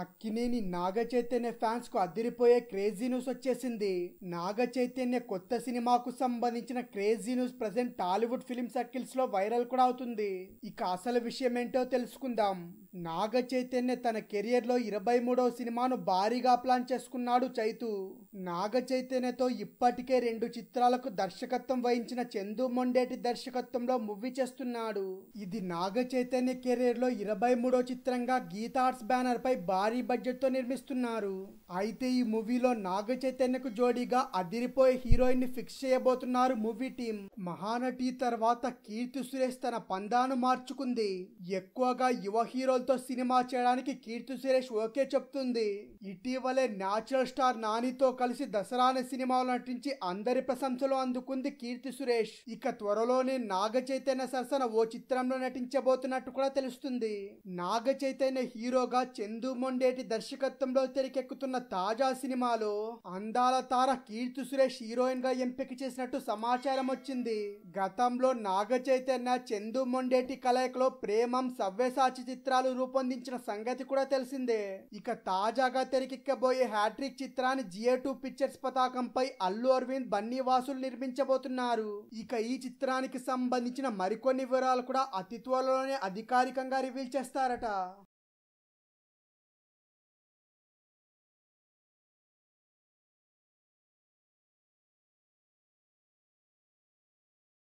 అక్కినేని నాగ చైతన్య ఫ్యాన్స్కు అదిరిపోయే crazy news వచ్చేసింది. నాగ చైతన్య కొత్త సినిమాకు సంబంధించిన crazy news present Tollywood film సర్కిల్స్లో viral కూడా అవుతుంది. ఇక అసలు విషయం ఏంటో తెలుసుకుందాం. నాగ చైతన్య తన కెరియర్లో ఇరవై మూడవ సినిమాను భారీగా ప్లాన్ చేసుకున్నాడు చైతు. నాగ చైతన్యతో ఇప్పటికే రెండు చిత్రాలకు దర్శకత్వం వహించిన చందు మొండేటి దర్శకత్వంలో మూవీ చేస్తున్నాడు. ఇది నాగ చైతన్య కెరీర్లో ఇరవై మూడో చిత్రంగా గీతార్ట్స్ బ్యానర్ పై భారీ భారీ బడ్జెట్తో నిర్మిస్తున్నారు. అయితే ఈ మూవీలో నాగ చైతన్యకు జోడీగా అదిరిపోయే హీరోయిన్ని ఫిక్స్ చేయబోతున్నారు మూవీ టీం మహానటి తర్వాత కీర్తి సురేష్ తన పందాను మార్చుకుంది. ఎక్కువగా యువ హీరోలతో సినిమా చేయడానికి కీర్తి సురేష్ ఓకే చెప్తుంది. ఇటీవలే న్యాచురల్ స్టార్ నానితో కలిసి దసరా అనే సినిమాలో నటించి అందరి ప్రశంసలు అందుకుంది కీర్తి సురేష్. ఇక త్వరలోనే నాగ చైతన్య సరసన ఓ చిత్రంలో నటించబోతున్నట్టు కూడా తెలుస్తుంది. నాగ చైతన్య హీరోగా చందు మొండేటి దర్శకత్వంలో తెరకెక్కుతున్న తాజా సినిమాలో అందాల తార కీర్తి సురేష్ హీరోయిన్గా ఎంపిక చేసినట్టు సమాచారం వచ్చింది గతంలో నాగ చైతన్య చందు మొండేటి కలయికలో ప్రేమం సవ్యసాచి చిత్రాలు రూపొందించిన సంగతి కూడా తెలిసిందే. ఇక తాజాగా తెరకెక్కబోయే హ్యాట్రిక్ చిత్రాన్ని జియో టూ పిక్చర్స్ పతాకంపై అల్లు అరవింద్ బన్నీ వాసులు నిర్మించబోతున్నారు. ఇక ఈ చిత్రానికి సంబంధించిన మరికొన్ని వివరాలు కూడా అతి త్వరలోనే అధికారికంగా రివీల్ చేస్తారట.